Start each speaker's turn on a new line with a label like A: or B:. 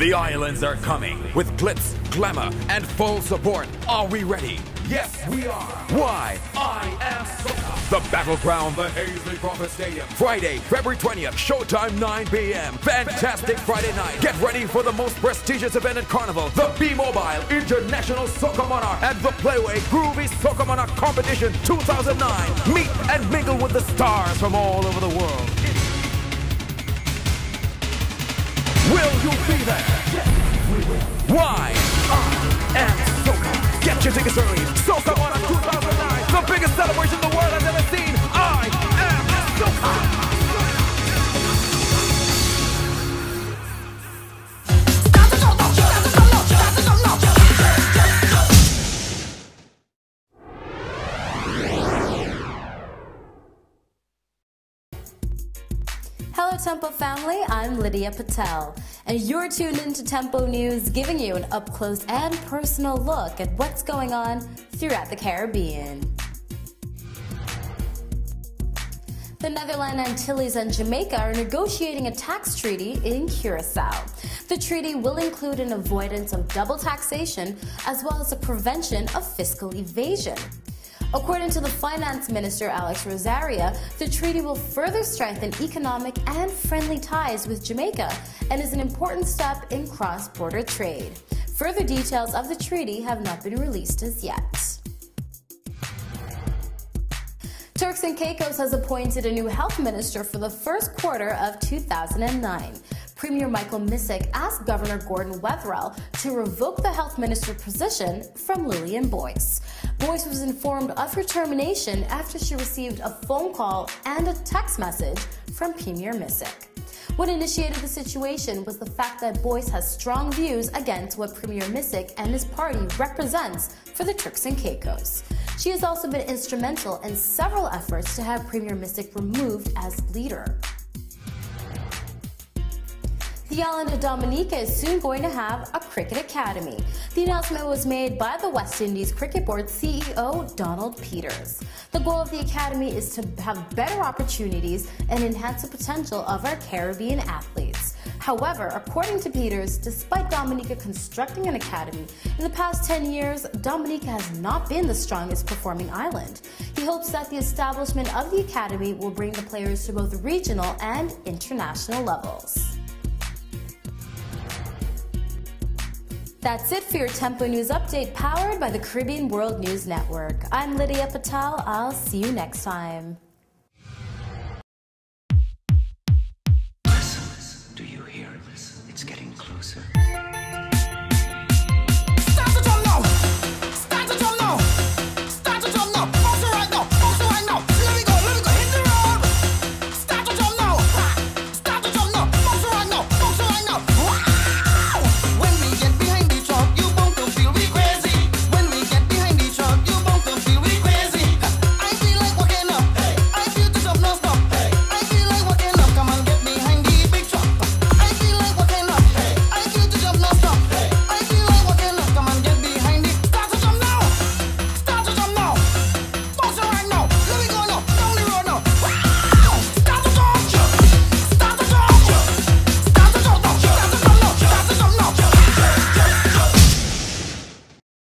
A: The islands are coming with glitz, glamour, and full support. Are we ready? Yes, we are. Why? I am. The battleground, the Hasely Crawford Stadium. Friday, February 20th, showtime 9 p.m. Fantastic Friday night. Get ready for the most prestigious event at Carnival, the B-Mobile International Soca Monarch and the Play Whe Groovy Soca Monarch Competition 2009. Meet and mingle with the stars from all over the world. Will be there? Why? I am Soca. Get your tickets early. Soca Monarch 2009. The biggest celebration the world has ever seen.
B: Hello, Tempo family. I'm Lydia Patel, and you're tuned into Tempo News, giving you an up close and personal look at what's going on throughout the Caribbean. The Netherlands, Antilles, and Jamaica are negotiating a tax treaty in Curacao. The treaty will include an avoidance of double taxation as well as a prevention of fiscal evasion. According to the Finance Minister Alex Rosaria, the treaty will further strengthen economic and friendly ties with Jamaica and is an important step in cross border trade. Further details of the treaty have not been released as yet. Turks and Caicos has appointed a new health minister for the first quarter of 2009. Premier Michael Misick asked Governor Gordon Wetherell to revoke the health minister position from Lillian Boyce. Boyce was informed of her termination after she received a phone call and a text message from Premier Misick. What initiated the situation was the fact that Boyce has strong views against what Premier Misick and his party represents for the Turks and Caicos. She has also been instrumental in several efforts to have Premier Misick removed as leader. The island of Dominica is soon going to have a cricket academy. The announcement was made by the West Indies Cricket Board CEO Donald Peters. The goal of the academy is to have better opportunities and enhance the potential of our Caribbean athletes. However, according to Peters, despite Dominica constructing an academy, in the past 10 years, Dominica has not been the strongest performing island. He hopes that the establishment of the academy will bring the players to both regional and international levels. That's it for your Tempo News update powered by the Caribbean World News Network. I'm Lydia Patel. I'll see you next time.